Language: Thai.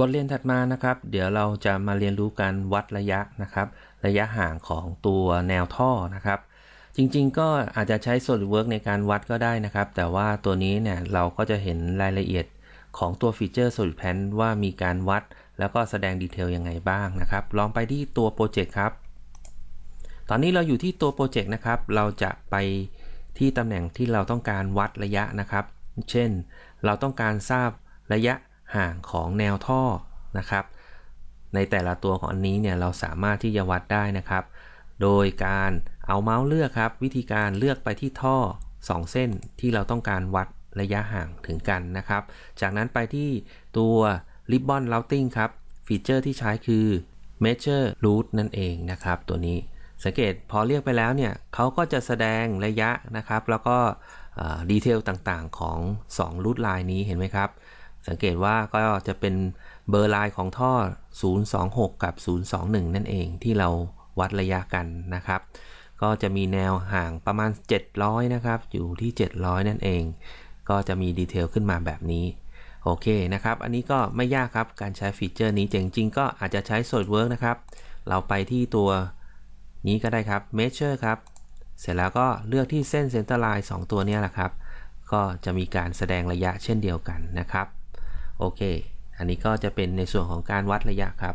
บทเรียนถัดมานะครับ เดี๋ยวเราจะมาเรียนรู้การวัดระยะนะครับ ระยะห่างของตัวแนวท่อนะครับ จริงๆ ก็อาจจะใช้ SolidWorks ในการวัดก็ได้นะครับ แต่ว่าตัวนี้เนี่ยเราก็จะเห็นรายละเอียดของตัวฟีเจอร์ SolidPlan ว่ามีการวัด แล้วก็แสดง detail ยังไงบ้างนะครับ ลองไปที่ตัวโปรเจกต์ครับ ตอนนี้เราอยู่ที่ตัวโปรเจกต์นะครับ เราจะไปที่ตำแหน่งที่เราต้องการวัดระยะนะครับ เช่น เราต้องการทราบระยะ ห่างของแนวท่อนะครับ ในแต่ละตัวของอันนี้เนี่ยเราสามารถที่จะวัดได้นะครับ โดยการเอาเมาส์เลือกครับ วิธีการเลือกไปที่ท่อ 2 เส้นที่เราต้องการวัดระยะห่างถึงกันนะครับ จากนั้นไปที่ตัว Ribbon Routing ครับ ฟีเจอร์ที่ใช้คือ Measure Root นั่นเองนะครับ ตัวนี้สังเกตพอเรียกไปแล้วเนี่ยเขาก็จะแสดงระยะนะครับ แล้วก็ detail ต่างๆของ2 route line นี้เห็นไหมครับ สังเกตว่าก็จะเป็นเบอร์ไลน์ของท่อ 026 กับ 021 นั่นเองที่เราวัดระยะกันนะครับ ก็จะมีแนวห่างประมาณ 700 นะครับ อยู่ที่ 700 นั่นเอง ก็จะมี detail ขึ้นมาแบบนี้ โอเคนะครับ อันนี้ก็ไม่ยากครับ การใช้ feature นี้จริงๆ ก็อาจจะใช้ SolidWorks นะครับ เราไปที่ตัวนี้ก็ได้ครับ Measure ครับ เสร็จแล้วก็เลือกที่เส้น Center Line 2 ตัวนี้แหละครับ ก็จะมีการแสดงระยะเช่นเดียวกันนะครับ โอเค อันนี้ก็จะเป็นในส่วนของการวัดระยะครับ